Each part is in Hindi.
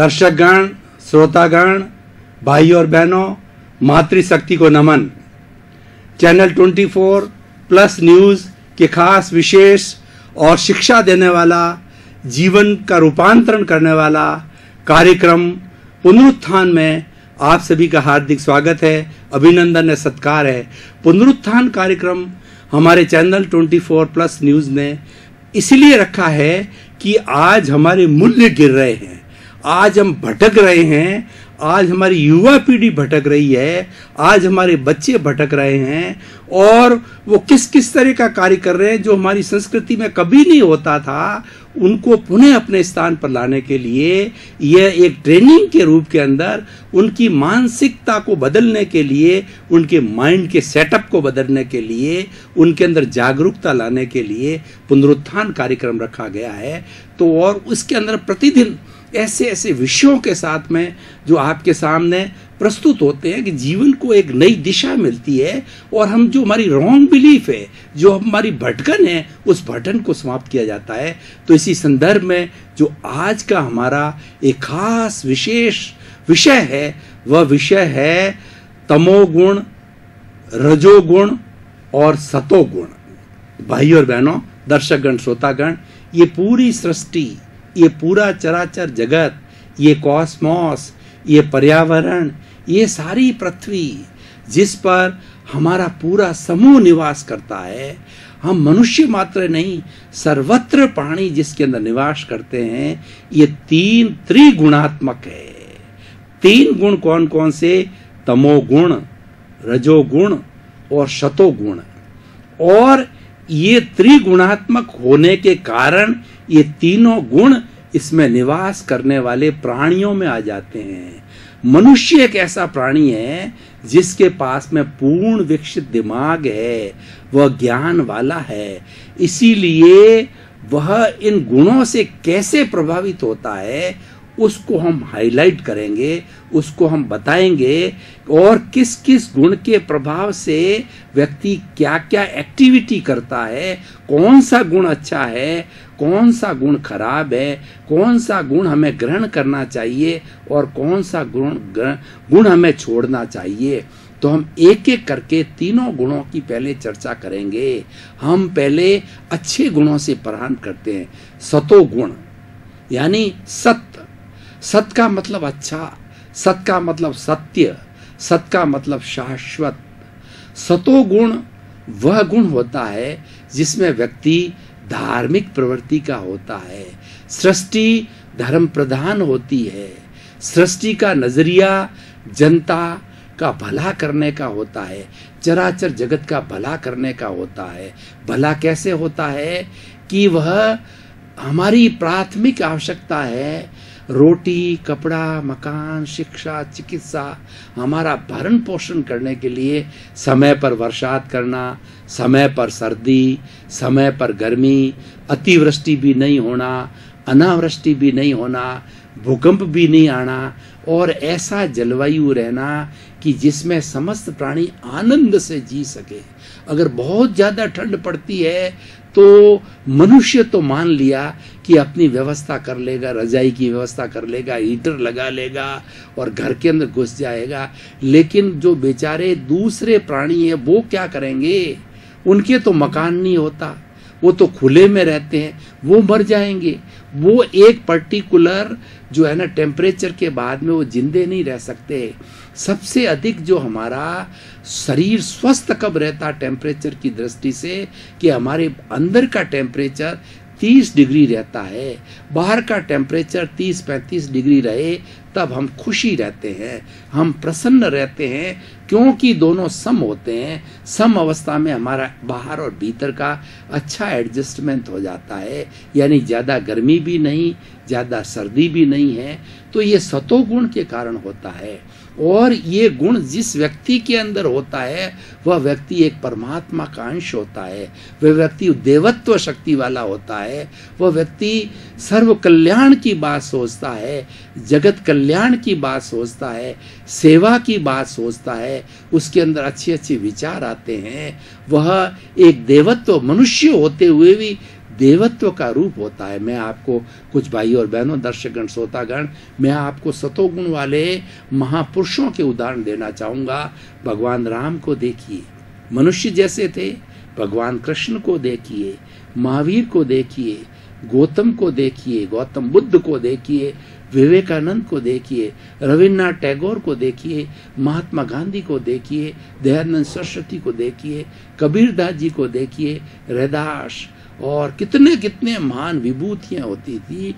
दर्शकगण, श्रोतागण भाई और बहनों, मातृशक्ति को नमन। चैनल 24 प्लस न्यूज़ के खास विशेष और शिक्षा देने वाला, जीवन का रूपांतरण करने वाला कार्यक्रम पुनरुत्थान में आप सभी का हार्दिक स्वागत है, अभिनंदन है, सत्कार है। पुनरुत्थान कार्यक्रम हमारे चैनल 24 प्लस न्यूज़ ने इसलिए रखा है कि आज हमारे मूल्य गिर रहे हैं। आज हम भटक रहे हैं, आज हमारी युवा पीढ़ी भटक रही है, आज हमारे बच्चे भटक रहे हैं, और वो किस किस तरह का कार्य कर रहे हैं जो हमारी संस्कृति में कभी नहीं होता था, उनको पुनः अपने स्थान पर लाने के लिए, यह एक ट्रेनिंग के रूप के अंदर, उनकी मानसिकता को बदलने के लिए, उनके माइंड के सेटअप को बदलने के लिए, उनके अंदर जागरूकता लाने के लिए पुनरुत्थान कार्यक्रम रखा गया है। तो और उसके अंदर प्रतिदिन ऐसे ऐसे विषयों के साथ में जो आपके सामने प्रस्तुत होते हैं कि जीवन को एक नई दिशा मिलती है और हम जो हमारी रॉन्ग बिलीफ है, जो हमारी भटकन है, उस भटन को समाप्त किया जाता है। तो इसी संदर्भ में जो आज का हमारा एक खास विशेष विषय है, वह विषय है तमोगुण, रजोगुण और सतोगुण। भाई और बहनों, दर्शकगण, श्रोतागण, ये पूरी सृष्टि ये पूरा चराचर जगत, ये कॉस्मोस, ये पर्यावरण, ये सारी पृथ्वी जिस पर हमारा पूरा समूह निवास करता है, हम मनुष्य मात्र नहीं, सर्वत्र प्राणी जिसके अंदर निवास करते हैं, ये तीन त्रिगुणात्मक है। तीन गुण कौन कौन से? तमोगुण, रजोगुण और शतोगुण। और ये त्रिगुणात्मक होने के कारण ये तीनों गुण इसमें निवास करने वाले प्राणियों में आ जाते हैं। मनुष्य एक ऐसा प्राणी है जिसके पास में पूर्ण विकसित दिमाग है, वह ज्ञान वाला है। इसीलिए वह इन गुणों से कैसे प्रभावित होता है उसको हम हाईलाइट करेंगे, उसको हम बताएँगे और किस किस गुण के प्रभाव से व्यक्ति क्या क्या एक्टिविटी करता है कौन सा गुण अच्छा है कौन सा गुण खराब है कौन सा गुण हमें ग्रहण करना चाहिए और कौन सा गुण गुण हमें छोड़ना चाहिए। तो हम एक एक करके तीनों गुणों की पहले चर्चा करेंगे। हम पहले अच्छे गुणों से प्रारंभ करते हैं। सतो गुण, यानी सत्य सत का मतलब अच्छा सत का मतलब सत्य, सत का मतलब शाश्वत। सतो गुण, वह गुण होता है जिसमें व्यक्ति धार्मिक प्रवृत्ति का होता है। सृष्टि धर्म प्रधान होती है। सृष्टि का नज़रिया जनता का भला करने का होता है। चराचर जगत का भला करने का होता है। भला कैसे होता है कि वह हमारी प्राथमिक आवश्यकता है रोटी, कपड़ा, मकान, शिक्षा, चिकित्सा, हमारा भरण पोषण करने के लिए समय पर वर्षात करना, समय पर सर्दी, समय पर गर्मी, अतिवृष्टि भी नहीं होना, अनावृष्टि भी नहीं होना, भूकंप भी नहीं आना, और ऐसा जलवायु रहना कि जिसमें समस्त प्राणी आनंद से जी सके। अगर बहुत ज़्यादा ठंड पड़ती है तो मनुष्य तो मान लिया कि अपनी व्यवस्था कर लेगा, रजाई की व्यवस्था कर लेगा, हीटर लगा लेगा और घर के अंदर घुस जाएगा। लेकिन जो बेचारे दूसरे प्राणी है, वो क्या करेंगे? उनके तो मकान नहीं होता। वो तो खुले में रहते हैं, वो मर जाएँगे। वो एक पर्टिकुलर जो है ना टेम्परेचर के बाद में वो जिंदे नहीं रह सकते। सबसे अधिक जो हमारा शरीर स्वस्थ कब रहता टेम्परेचर की दृष्टि से कि हमारे अंदर का टेम्परेचर 30 डिग्री रहता है, बाहर का टेम्परेचर 30-35 डिग्री रहे, तब हम खुशी रहते हैं, हम प्रसन्न रहते हैं, क्योंकि दोनों सम होते हैं, सम अवस्था में हमारा बाहर और भीतर का अच्छा एडजस्टमेंट हो जाता है, यानी ज़्यादा गर्मी भी नहीं, ज़्यादा सर्दी भी नहीं है तो ये सतोगुण के कारण होता है। और ये गुण जिस व्यक्ति के अंदर होता है, वह व्यक्ति एक परमात्मा का अंश होता है। वह व्यक्ति देवत्व शक्ति वाला होता है। वह व्यक्ति सर्व कल्याण की बात सोचता है, जगत कल्याण की बात सोचता है, सेवा की बात सोचता है, उसके अंदर अच्छे अच्छे विचार आते हैं। वह एक देवत्व, मनुष्य होते हुए भी देवत्व का रूप होता है मैं आपको कुछ भाई और बहनों दर्शकगण श्रोतागण मैं आपको सतोगुण वाले महापुरुषों के उदाहरण देना चाहूँगा भगवान राम को देखिए मनुष्य जैसे थे भगवान कृष्ण को देखिए महावीर को देखिए गौतम को देखिए गौतम बुद्ध को देखिए विवेकानंद को देखिए रविन्द्रनाथ टैगोर को देखिए महात्मा गांधी को देखिए दयानंद सरस्वती को देखिए कबीरदास जी को देखिए रैदास और कितने कितने महान विभूतियाँ होती थी।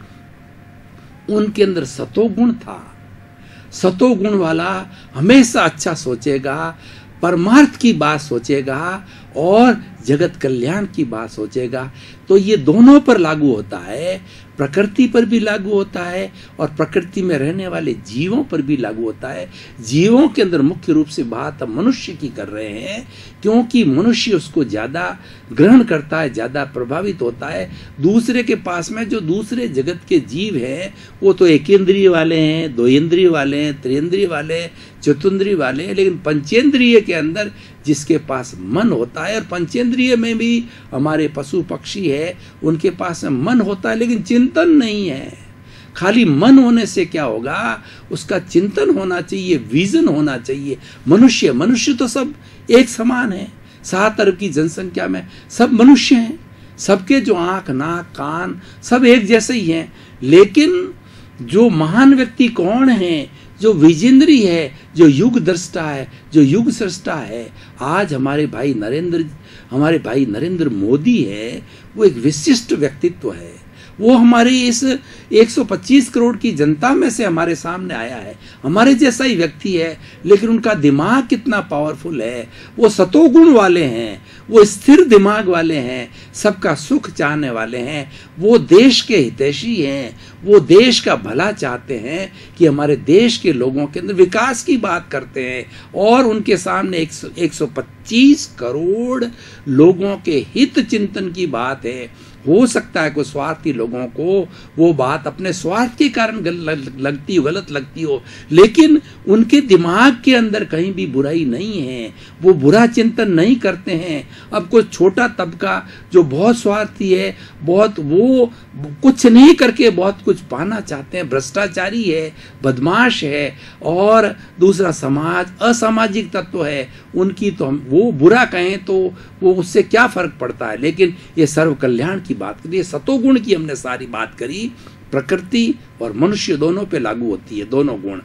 उनके अंदर सतोगुण था। सतोगुण वाला हमेशा अच्छा सोचेगा। परमार्थ की बात सोचेगा और जगत कल्याण की बात सोचेगा। तो ये दोनों पर लागू होता है, प्रकृति पर भी लागू होता है और प्रकृति में रहने वाले जीवों पर भी लागू होता है। जीवों के अंदर मुख्य रूप से बात हम मनुष्य की कर रहे हैं, क्योंकि मनुष्य उसको ज़्यादा ग्रहण करता है, ज़्यादा प्रभावित होता है। दूसरे के पास में जो दूसरे जगत के जीव हैं, वो तो एक इंद्रिय वाले हैं दो इंद्रिय वाले हैं त्रिंद्रिय वाले चतुन्द्रिय वाले हैं, लेकिन पंचेंद्रिय के अंदर जिसके पास मन होता है, और पंचेंद्रिय में भी हमारे पशु पक्षी है, उनके पास मन होता है, लेकिन चिंतन नहीं है। खाली मन होने से क्या होगा? उसका चिंतन होना चाहिए, विजन होना चाहिए। मनुष्य मनुष्य तो सब एक समान है। सात अरब की जनसंख्या में सब मनुष्य हैं। सबके जो आँख, नाक, कान सब एक जैसे ही हैं। लेकिन जो महान व्यक्ति कौन है? जो विजेंद्री है, जो युग दृष्टा है, जो युग सृष्टा है, आज हमारे भाई नरेंद्र, हमारे भाई नरेंद्र मोदी है, वो एक विशिष्ट व्यक्तित्व है। वो हमारी इस 125 करोड़ की जनता में से हमारे सामने आया है। हमारे जैसा ही व्यक्ति है, लेकिन उनका दिमाग कितना पावरफुल है। वो सतोगुण वाले हैं, वो स्थिर दिमाग वाले हैं, सबका सुख चाहने वाले हैं। वो देश के हितैषी हैं, वो देश का भला चाहते हैं कि हमारे देश के लोगों के अंदर विकास की बात करते हैं। और उनके सामने एक सौ पच्चीस करोड़ लोगों के हित चिंतन की बात है। हो सकता है कोई स्वार्थी लोगों को वो बात अपने स्वार्थ के कारण लगती हो, गलत लगती हो। लेकिन उनके दिमाग के अंदर कहीं भी बुराई नहीं है। वो बुरा चिंतन नहीं करते हैं। अब कोई छोटा तबका जो बहुत स्वार्थी है, बहुत वो कुछ नहीं करके बहुत कुछ पाना चाहते हैं, भ्रष्टाचारी है, बदमाश है और दूसरा समाज, असामाजिक तत्व है। उनकी तो हम वो बुरा कहें तो वो उससे क्या फ़र्क पड़ता है? लेकिन ये सर्व कल्याण की बात करी, ये सतोगुण की हमने सारी बात करी। प्रकृति और मनुष्य दोनों पे लागू होती है, दोनों गुण।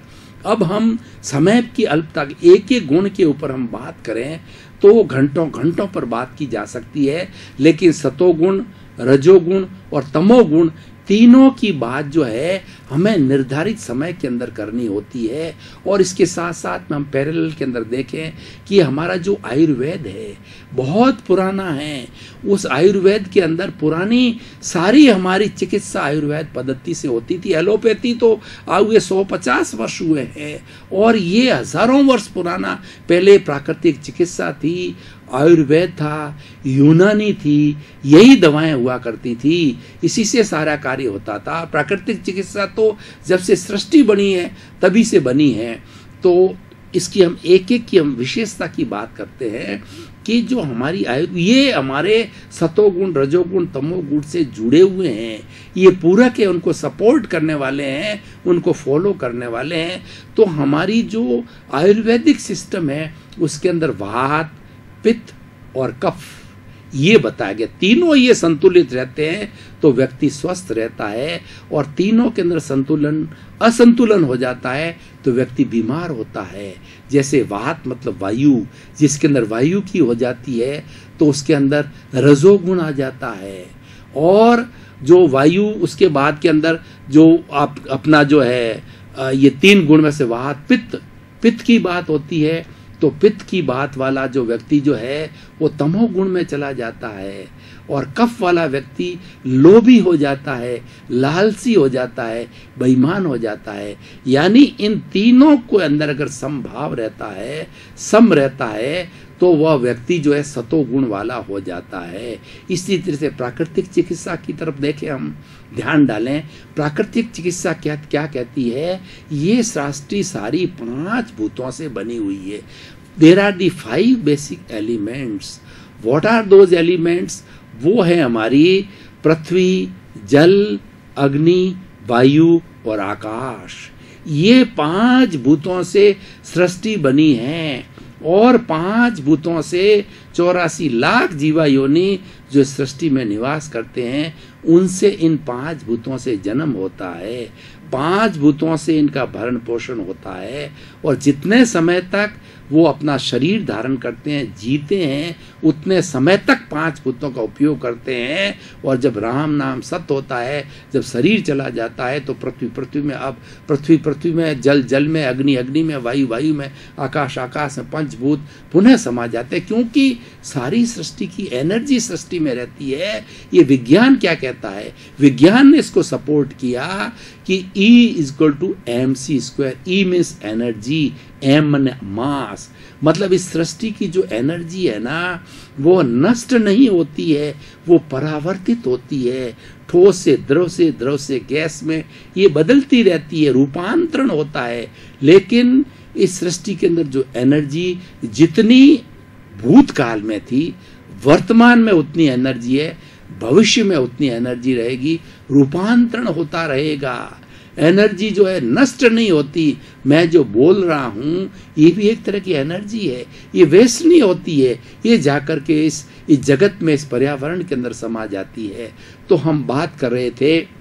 अब हम समय की अल्पता, एक एक गुण के ऊपर हम बात करें तो घंटों घंटों पर बात की जा सकती है। लेकिन सतोगुण, रजोगुण और तमोगुण तीनों की बात जो है, हमें निर्धारित समय के अंदर करनी होती है। और इसके साथ साथ में हम पैरेलल के अंदर देखें कि हमारा जो आयुर्वेद है, बहुत पुराना है। उस आयुर्वेद के अंदर पुरानी सारी हमारी चिकित्सा आयुर्वेद पद्धति से होती थी। एलोपैथी तो हुए सौ पचास वर्ष हुए हैं, और ये हज़ारों वर्ष पुराना पहले प्राकृतिक चिकित्सा थी। आयुर्वेद था, यूनानी थी, यही दवाएँ हुआ करती थी। इसी से सारा कार्य होता था। प्राकृतिक चिकित्सा तो जब से सृष्टि बनी है, तभी से बनी है। तो इसकी हम एक एक की हम विशेषता की बात करते हैं कि जो हमारी आयु, ये हमारे सतोगुण, रजोगुण, तमोगुण से जुड़े हुए हैं। ये पूरक है उनको सपोर्ट करने वाले हैं, उनको फॉलो करने वाले हैं। तो हमारी जो आयुर्वेदिक सिस्टम है, उसके अंदर वात पित्त और कफ। ये बताया गया। तीनों ये संतुलित रहते हैं तो व्यक्ति स्वस्थ रहता है और तीनों के अंदर संतुलन, असंतुलन हो जाता है तो व्यक्ति बीमार होता है। जैसे वात मतलब वायु, जिसके अंदर वायु की हो जाती है तो उसके अंदर रजोगुण आ जाता है। और जो वायु, उसके बाद के अंदर जो आप, अपना जो है ये तीन गुण में से वात पित्त। पित्त की बात होती है तो पित्त की बात वाला जो व्यक्ति जो है, वो तमोगुण में चला जाता है और कफ वाला व्यक्ति लोभी हो जाता है, लालसी हो जाता है, बेईमान हो जाता है। यानी इन तीनों को अंदर अगर संभाव रहता है, सम रहता है तो वह व्यक्ति जो है सतो गुण वाला हो जाता है। इसी तरह से प्राकृतिक चिकित्सा की तरफ़ देखें हम, ध्यान डालें। प्राकृतिक चिकित्सा क्या क्या कहती है? ये शास्त्री सारी पाँच भूतों से बनी हुई है। There are the five basic elements what are those elements वो है हमारी पृथ्वी, जल, अग्नि, वायु और आकाश। ये पाँच भूतों से सृष्टि बनी है। और पाँच भूतों से चौरासी लाख जीवा योनि जो सृष्टि में निवास करते हैं, उनसे इन पाँच भूतों से जन्म होता है। पाँच भूतों से इनका भरण पोषण होता है और जितने समय तक वो अपना शरीर धारण करते हैं, जीते हैं, उतने समय तक पाँच भूतों का उपयोग करते हैं और जब राम नाम सत्य होता है, जब शरीर चला जाता है तो पृथ्वी पृथ्वी में अब, पृथ्वी पृथ्वी में जल जल में अग्नि अग्नि में वायु वायु में आकाश आकाश में पंचभूत पुनः समा जाते हैं, क्योंकि सारी सृष्टि की एनर्जी सृष्टि में रहती है। ये विज्ञान क्या कहता है? विज्ञान ने इसको सपोर्ट किया कि E is equal to M C square E means energy M mass. मतलब इस सृष्टि की जो एनर्जी है ना, वो नष्ट नहीं होती है, वो परावर्तित होती है। ठोस से, द्रव से द्रव से, गैस में ये बदलती रहती है, रूपांतरण होता है। लेकिन इस सृष्टि के अंदर जो एनर्जी जितनी भूतकाल में थी, वर्तमान में उतनी एनर्जी है, भविष्य में उतनी एनर्जी रहेगी, रूपांतरण होता रहेगा। एनर्जी जो है नष्ट नहीं होती। मैं जो बोल रहा हूँ, ये भी एक तरह की एनर्जी है। ये वेस्ट नहीं होती है। ये जाकर के इस इस जगत में, इस पर्यावरण के अंदर समा जाती है। तो हम बात कर रहे थे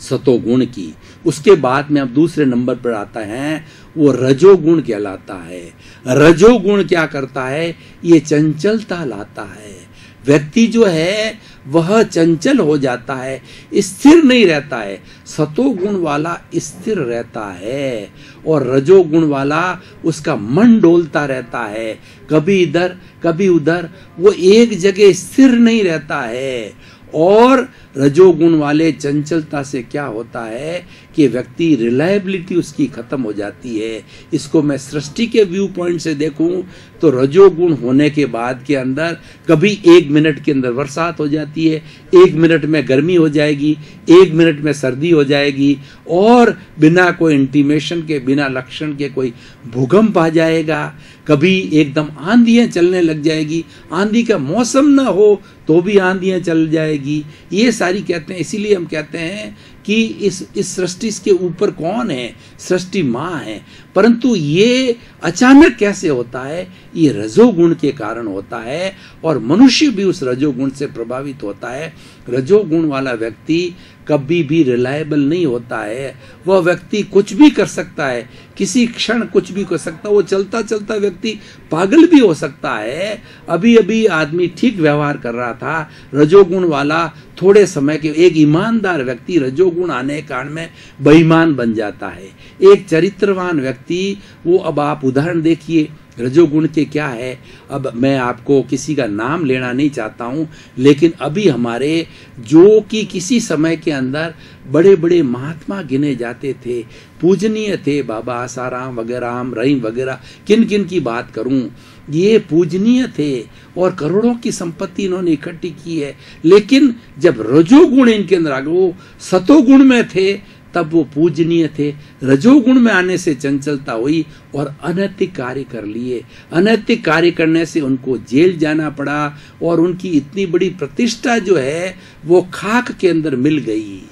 सतोगुण की। उसके बाद में अब दूसरे नंबर पर आता है, वो रजोगुण कहलाता है। रजोगुण क्या करता है? ये चंचलता लाता है। व्यक्ति जो है वह चंचल हो जाता है, स्थिर नहीं रहता है। सतोगुण वाला स्थिर रहता है और रजोगुण वाला उसका मन डोलता रहता है। कभी इधर, कभी उधर, वो एक जगह स्थिर नहीं रहता है और रजोगुण वाले चंचलता से क्या होता है कि व्यक्ति रिलायबिलिटी उसकी खत्म हो जाती है। इसको मैं सृष्टि के व्यू पॉइंट से देखूँ तो रजोगुण होने के बाद के अंदर कभी एक मिनट के अंदर बरसात हो जाती है, एक मिनट में गर्मी हो जाएगी, एक मिनट में सर्दी हो जाएगी, और बिना कोई इंटीमेशन के, बिना लक्षण के कोई भूकंप आ जाएगा। कभी एकदम आंधियाँ चलने लग जाएगी, आंधी का मौसम ना हो तो भी आंधियाँ चल जाएगी। ये सारी कहते हैं, इसीलिए हम कहते हैं कि इस इस सृष्टि के ऊपर कौन है? सृष्टि माँ है। परंतु ये अचानक कैसे होता है? ये रजोगुण के कारण होता है और मनुष्य भी उस रजोगुण से प्रभावित होता है। रजोगुण वाला व्यक्ति कभी भी रिलायबल नहीं होता है। वह व्यक्ति कुछ भी कर सकता है, किसी क्षण कुछ भी कर सकता है, वो चलता चलता व्यक्ति पागल भी हो सकता है। अभी अभी आदमी ठीक व्यवहार कर रहा था, रजोगुण वाला थोड़े समय के एक ईमानदार व्यक्ति रजोगुण आने के कारण में बेईमान बन जाता है। एक चरित्रवान व्यक्ति, वो अब आप उदाहरण देखिए रजोगुण के क्या है? अब मैं आपको किसी का नाम लेना नहीं चाहता हूँ, लेकिन अभी हमारे जो कि किसी समय के अंदर बड़े बड़े महात्मा गिने जाते थे, पूजनीय थे, बाबा आसाराम वगैरह, रहीम वगैरह किन किन की बात करूँ? ये पूजनीय थे और करोड़ों की संपत्ति इन्होंने इकट्ठी की है। लेकिन जब रजोगुण इनके अंदर आ गए, वो सतोगुण में थे तब वो पूजनीय थे। रजोगुण में आने से चंचलता हुई और अनैतिक कार्य कर लिए। अनैतिक कार्य करने से उनको जेल जाना पड़ा और उनकी इतनी बड़ी प्रतिष्ठा जो है, वो खाक के अंदर मिल गई।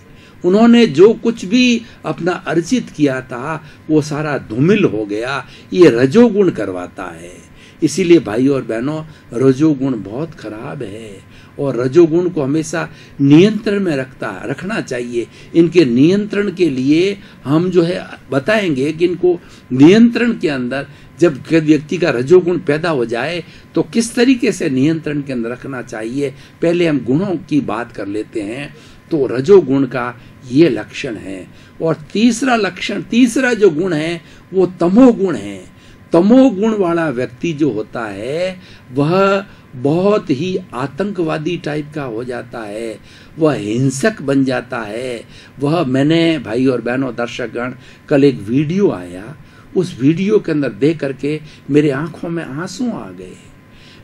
उन्होंने जो कुछ भी अपना अर्जित किया था, वो सारा धूमिल हो गया। ये रजोगुण करवाता है। इसीलिए भाई और बहनों, रजोगुण बहुत खराब है। और रजोगुण को हमेशा नियंत्रण में रखता, रखना चाहिए। इनके नियंत्रण के लिए हम जो है बताएँगे कि इनको नियंत्रण के अंदर जब व्यक्ति का रजोगुण पैदा हो जाए तो किस तरीके से नियंत्रण के अंदर रखना चाहिए? पहले हम गुणों की बात कर लेते हैं तो रजोगुण का ये लक्षण है। और तीसरा लक्षण, तीसरा जो गुण है, वो तमोगुण है। तमोगुण वाला व्यक्ति जो होता है, वह बहुत ही आतंकवादी टाइप का हो जाता है। वह हिंसक बन जाता है। वह मैंने भाई और बहनों, दर्शकगण, कल एक वीडियो आया। उस वीडियो के अंदर देख करके मेरे आँखों में आँसू आ गए।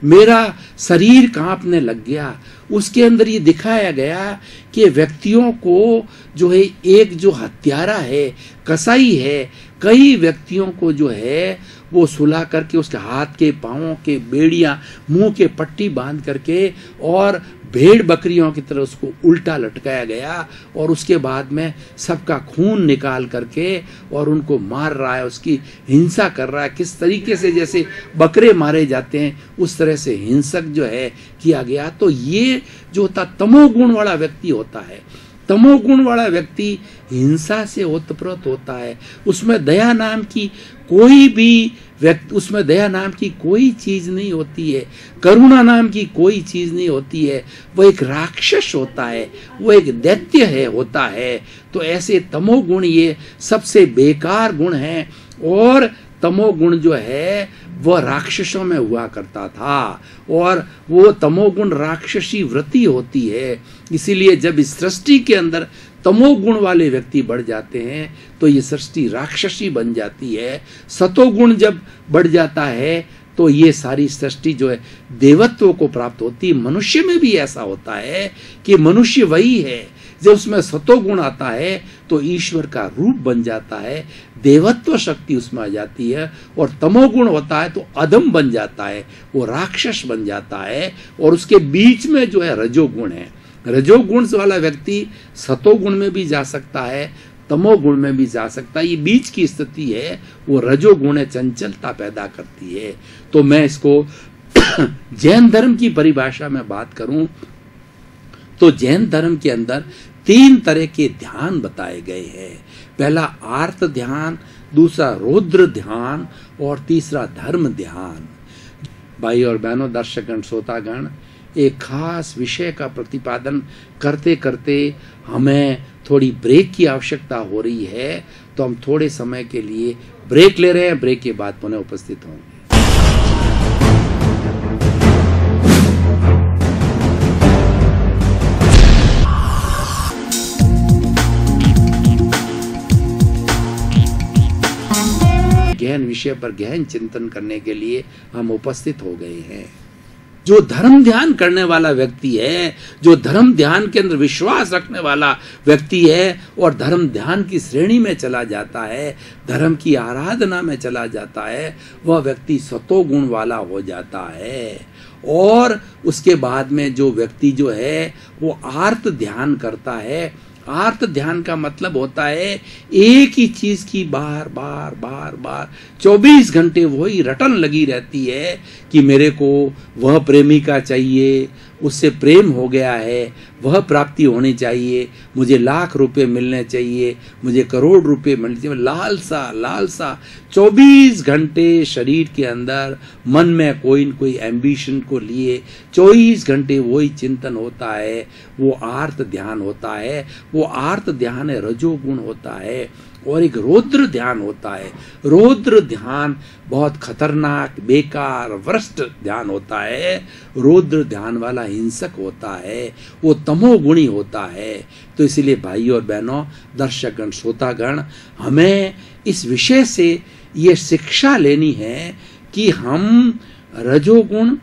मेरा शरीर कांपने लग गया। उसके अंदर ये दिखाया गया कि व्यक्तियों को जो है, एक जो हत्यारा है, कसाई है, कई व्यक्तियों को जो है वो सुला करके उसके हाथ के पाँव के बेड़ियाँ, मुँह के पट्टी बाँध करके और भेड़ बकरियों की तरह उसको उल्टा लटकाया गया और उसके बाद में सबका खून निकाल करके और उनको मार रहा है, उसकी हिंसा कर रहा है। किस तरीके से जैसे बकरे मारे जाते हैं, उस तरह से हिंसक जो है किया गया। तो ये जो होता तमोगुण वाला व्यक्ति होता है, तमोगुण वाला व्यक्ति हिंसा से ओतप्रोत होता है। उसमें दया नाम की कोई भी व्यक्ति, उसमें दया नाम की कोई चीज़ नहीं होती है। करुणा नाम की कोई चीज़ नहीं होती है। वो एक राक्षस होता है, वो एक दैत्य है, होता है। तो ऐसे तमोगुण ये सबसे बेकार गुण है और तमोगुण जो है वह राक्षसों में हुआ करता था। और वो तमोगुण राक्षसी वृत्ति होती है। इसीलिए जब इस सृष्टि के अंदर तमोगुण वाले व्यक्ति बढ़ जाते हैं तो ये सृष्टि राक्षसी बन जाती है। सतोगुण जब बढ़ जाता है तो ये सारी सृष्टि जो है, देवत्व को प्राप्त होती है। मनुष्य में भी ऐसा होता है कि मनुष्य वही है। जब उसमें सतोगुण आता है तो ईश्वर का रूप बन जाता है, देवत्व शक्ति उसमें आ जाती है, और तमोगुण होता है तो अधम बन जाता है, वो राक्षस बन जाता है, और उसके बीच में जो है रजोगुण है। रजोगुण वाला व्यक्ति सतोगुण में भी जा सकता है तमोगुण में भी जा सकता है। ये बीच की स्थिति है, वो रजोगुण चंचलता पैदा करती है। तो मैं इसको जैन धर्म की परिभाषा में बात करूँ तो जैन धर्म के अंदर तीन तरह के ध्यान बताए गए हैं। पहला आर्त ध्यान, दूसरा रौद्र ध्यान, और तीसरा धर्म ध्यान। भाई और बहनों, दर्शकगण, श्रोतागण एक खास विषय का प्रतिपादन करते करते हमें थोड़ी ब्रेक की आवश्यकता हो रही है तो हम थोड़े समय के लिए ब्रेक ले रहे हैं। ब्रेक के बाद पुनः उपस्थित होंगे। गहन विषय पर गहन चिंतन करने के लिए हम उपस्थित हो गए हैं। जो धर्म ध्यान करने वाला व्यक्ति है, जो धर्म ध्यान के अंदर विश्वास रखने वाला व्यक्ति है, और धर्म ध्यान की श्रेणी में चला जाता है, धर्म की आराधना में चला जाता है, वह व्यक्ति सतो गुण वाला हो जाता है। और उसके बाद में जो व्यक्ति जो है, वो आर्त ध्यान करता है। आर्त ध्यान का मतलब होता है, एक ही चीज़ की बार बार बार बार 24 घंटे वही रटन लगी रहती है कि मेरे को वह प्रेमिका चाहिए, उससे प्रेम हो गया है, वह प्राप्ति होनी चाहिए, मुझे लाख रुपए मिलने चाहिए, मुझे करोड़ रुपए मिलने चाहिए, लालसा लालसा। 24 घंटे शरीर के अंदर मन में कोई न कोई एम्बिशन को लिए 24 घंटे वही चिंतन होता है, वो आर्त ध्यान होता है, वो आर्त ध्यान रजोगुण होता है। और एक रौद्र ध्यान होता है। रौद्र ध्यान बहुत खतरनाक, बेकार, वृष्ट ध्यान होता है। रौद्र ध्यान वाला हिंसक होता है। वो तमोगुणी होता है। तो इसलिए भाई और बहनों, दर्शकगण, श्रोतागण, हमें इस विषय से ये शिक्षा लेनी है कि हम रजोगुण,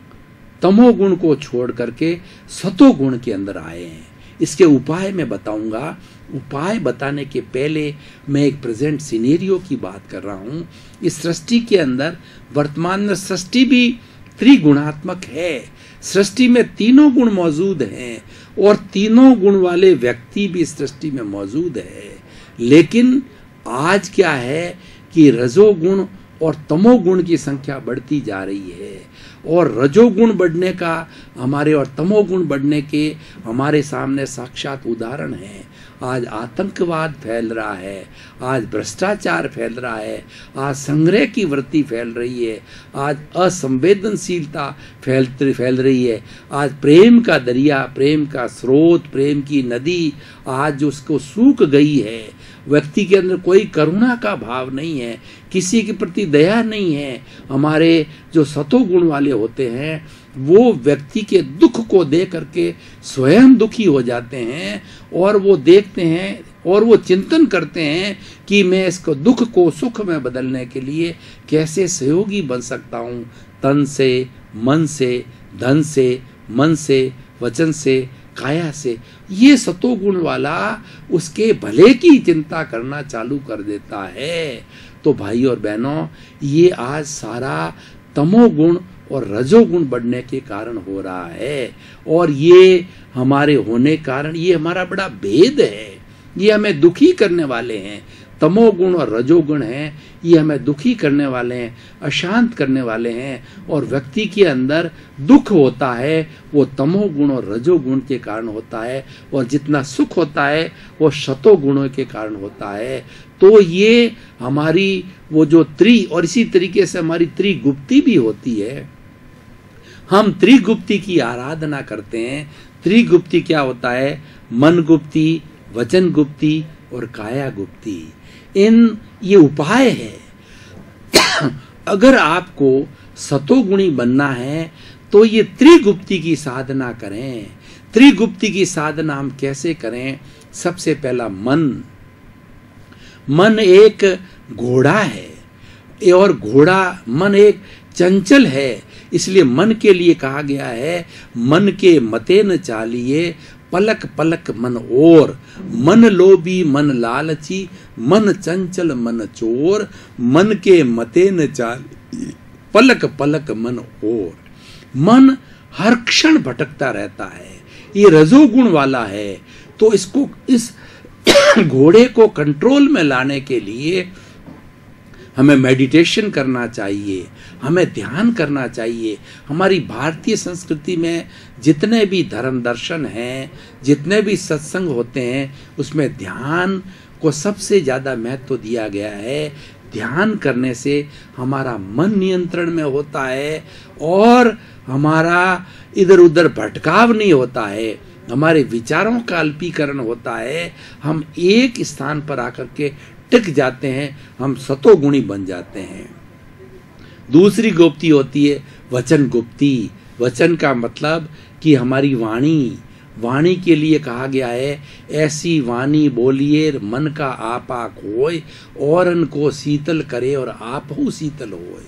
तमोगुण को छोड़ करके सतोगुण के अंदर आए हैं। इसके उपाय मैं बताऊँगा। उपाय बताने के पहले मैं एक प्रेजेंट सिनेरियो की बात कर रहा हूँ। इस सृष्टि के अंदर वर्तमान में सृष्टि भी त्रिगुणात्मक है। सृष्टि में तीनों गुण मौजूद हैं और तीनों गुण वाले व्यक्ति भी सृष्टि में मौजूद है। लेकिन आज क्या है कि रजोगुण और तमोगुण की संख्या बढ़ती जा रही है और रजोगुण बढ़ने का हमारे और तमोगुण बढ़ने के हमारे सामने साक्षात उदाहरण है। आज आतंकवाद फैल रहा है, आज भ्रष्टाचार फैल रहा है, आज संग्रह की वृत्ति फैल रही है, आज असंवेदनशीलता फैल फैल रही है, आज प्रेम का दरिया, प्रेम का स्रोत, प्रेम की नदी आज उसको सूख गई है। व्यक्ति के अंदर कोई करुणा का भाव नहीं है, किसी के प्रति दया नहीं है। हमारे जो सतो गुण वाले होते हैं वो व्यक्ति के दुख को देख करके स्वयं दुखी हो जाते हैं और वो देखते हैं और वो चिंतन करते हैं कि मैं इसको दुख को सुख में बदलने के लिए कैसे सहयोगी बन सकता हूँ। तन से, मन से, धन से, मन से, वचन से, काया से। ये सतोगुण वाला उसके भले की चिंता करना चालू कर देता है। तो भाई और बहनों, ये आज सारा तमोगुण और रजोगुण बढ़ने के कारण हो रहा है। और ये हमारे होने कारण, ये हमारा बड़ा भेद है। ये हमें दुखी करने वाले हैं। तमोगुण और रजोगुण हैं, ये हमें दुखी करने वाले हैं, अशांत करने वाले हैं। और व्यक्ति के अंदर दुख होता है, वो तमोगुण और रजोगुण के कारण होता है। और जितना सुख होता है, वो शतोगुणों के कारण होता है। तो ये हमारी, वो जो त्रि, और इसी तरीके से हमारी त्रिगुप्ति भी होती है। हम त्रिगुप्ति की आराधना करते हैं। त्रिगुप्ति क्या होता है? मन गुप्ति वचन गुप्ति और काया गुप्ति इन ये उपाय है। अगर आपको सतोगुणी बनना है तो ये त्रिगुप्ति की साधना करें। त्रिगुप्ति की साधना हम कैसे करें? सबसे पहला मन। मन एक घोड़ा है। और घोड़ा, मन एक चंचल है। इसलिए मन के लिए कहा गया है, मन के मते न चालिए, पलक पलक मन और मन लोभी मन लालची, मन चंचल मन चोर, मन के मते न चाल पलक पलक मन और मन हर क्षण भटकता रहता है, ये रजोगुण वाला है तो इसको इस घोड़े को कंट्रोल में लाने के लिए हमें मेडिटेशन करना चाहिए, हमें ध्यान करना चाहिए। हमारी भारतीय संस्कृति में जितने भी धर्म दर्शन हैं, जितने भी सत्संग होते हैं, उसमें ध्यान को सबसे ज़्यादा महत्व दिया गया है। ध्यान करने से हमारा मन नियंत्रण में होता है और हमारा इधर उधर भटकाव नहीं होता है। हमारे विचारों का अल्पीकरण होता है। हम एक स्थान पर आकर के टिक जाते हैं, हम सतोगुणी बन जाते हैं। दूसरी गुप्ती होती है, वचन गुप्ती। वचन का मतलब कि हमारी वाणी वाणी के लिए कहा गया है, ऐसी वाणी बोलिए, मन का आपा खोए और को शीतल करे और आप हो शीतल होए।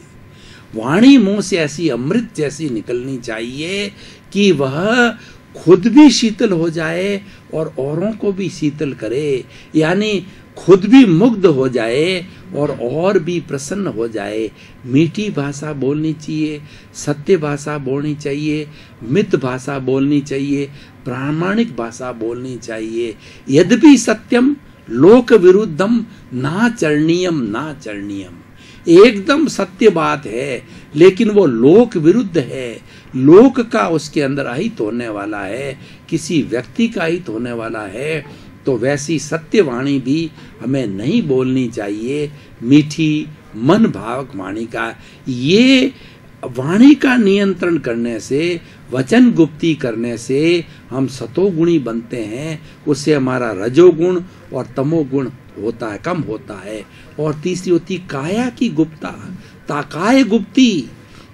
वाणी मुँह से ऐसी अमृत जैसी निकलनी चाहिए कि वह खुद भी शीतल हो जाए और औरों को भी शीतल करे। यानी खुद भी मुग्ध हो जाए और और भी प्रसन्न हो जाए। मीठी भाषा बोलनी चाहिए, सत्य भाषा बोलनी चाहिए, मित भाषा बोलनी चाहिए, प्रामाणिक भाषा बोलनी चाहिए। यद्यपि सत्यम, लोक विरुद्धम, ना चरणीयम ना चरणीयम। एकदम सत्य बात है, लेकिन वो लोक विरुद्ध है। लोक का उसके अंदर अहित होने वाला है, किसी व्यक्ति का हित होने वाला है। तो वैसी सत्यवाणी भी हमें नहीं बोलनी चाहिए। मीठी मन भावक वाणी का। ये वाणी का नियंत्रण करने से, वचन गुप्ती करने से हम सतोगुणी बनते हैं। उससे हमारा रजोगुण और तमोगुण होता है, कम होता है। और तीसरी होती, काया की गुप्ता, ताकाय गुप्ती।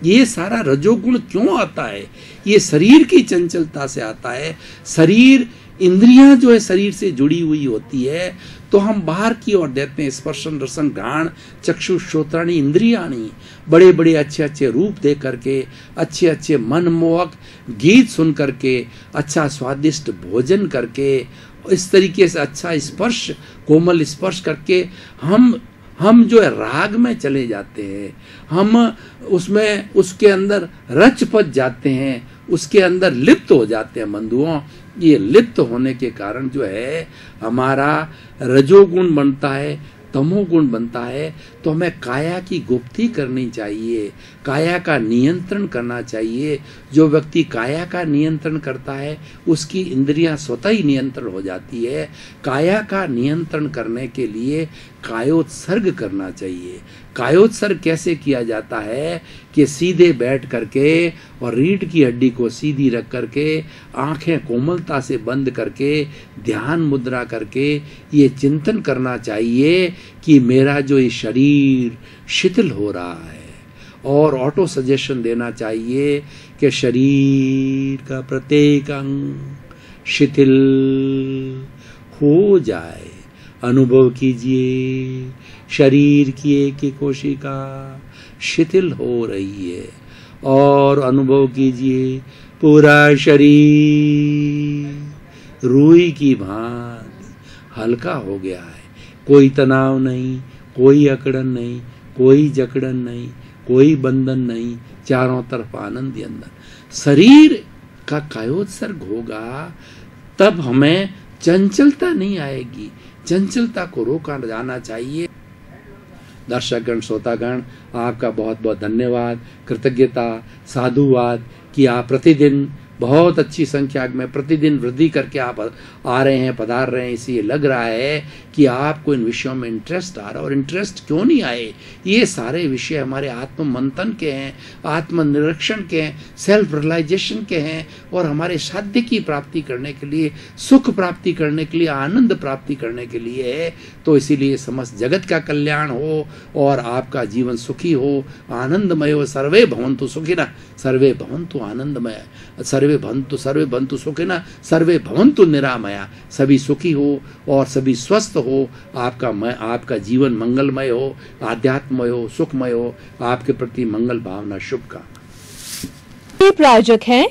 ये सारा रजोगुण क्यों आता है? ये शरीर की चंचलता से आता है। शरीर इंद्रियाँ जो है शरीर से जुड़ी हुई होती है तो हम बाहर की ओर देते हैं स्पर्शन रसन घ्राण, चक्षु, श्रोत्राणी, इंद्रियाणी बड़े बड़े अच्छे अच्छे रूप दे करके अच्छे अच्छे मनमोहक गीत सुन करके अच्छा स्वादिष्ट भोजन करके, इस तरीके से अच्छा स्पर्श, कोमल स्पर्श करके हम हम जो है राग में चले जाते हैं। हम उसमें, उसके अंदर रच पच जाते हैं उसके अंदर लिप्त हो जाते हैं बंधुओं ये लिप्त होने के कारण जो है, हमारा रजोगुण बनता है, तमोगुण बनता है। तो हमें काया की गुप्ती करनी चाहिए। काया का नियंत्रण करना चाहिए। जो व्यक्ति काया का नियंत्रण करता है, उसकी इंद्रियाँ स्वतः ही नियंत्रण हो जाती है। काया का नियंत्रण करने के लिए कायोत्सर्ग करना चाहिए। कायोत्सर्ग कैसे किया जाता है कि सीधे बैठ करके और रीढ़ की हड्डी को सीधी रख करके, आँखें कोमलता से बंद करके, ध्यान मुद्रा करके ये चिंतन करना चाहिए कि मेरा जो ये शरीर शिथिल हो रहा है। और ऑटो सजेशन देना चाहिए कि शरीर का प्रत्येक अंग शिथिल हो जाए। अनुभव कीजिए, शरीर की एक एक कोशिका शिथिल हो रही है। और अनुभव कीजिए, पूरा शरीर रूई की भांति हल्का हो गया है। कोई तनाव नहीं, कोई अकड़न नहीं, कोई जकड़न नहीं। कोई बंधन नहीं, चारों तरफ़ आनंद ही अंदर। शरीर का कायोत्सर्ग होगा तब हमें चंचलता नहीं आएगी। चंचलता को रोका जाना चाहिए। दर्शकगण, श्रोतागण, आपका बहुत बहुत धन्यवाद, कृतज्ञता, साधुवाद कि आप प्रतिदिन बहुत अच्छी संख्या में प्रतिदिन वृद्धि करके आप आ रहे हैं, पधार रहे हैं, इसलिए लग रहा है कि आपको इन विषयों में इंटरेस्ट आ रहा है। और इंटरेस्ट क्यों नहीं आए? ये सारे विषय हमारे आत्म मंथन के हैं, आत्मनिरीक्षण के हैं सेल्फ रियलाइजेशन के हैं, और हमारे साध्य की प्राप्ति करने के लिए, सुख प्राप्ति करने के लिए, आनंद प्राप्ति करने के लिए है तो इसीलिए समस्त जगत का कल्याण हो, और आपका जीवन सुखी हो, आनंदमय हो, सर्वे भवंतु सुखी ना, सर्वे भवंतु आनंदमय, सर्वे सर्वे भंतु सुखे ना सर्वे भवंतु निरामया। सभी सुखी हो और सभी स्वस्थ हो। आपका मैं, आपका जीवन मंगलमय हो, आध्यात्मय हो, सुखमय हो। आपके प्रति मंगल भावना, शुभ का प्रायोजक हैं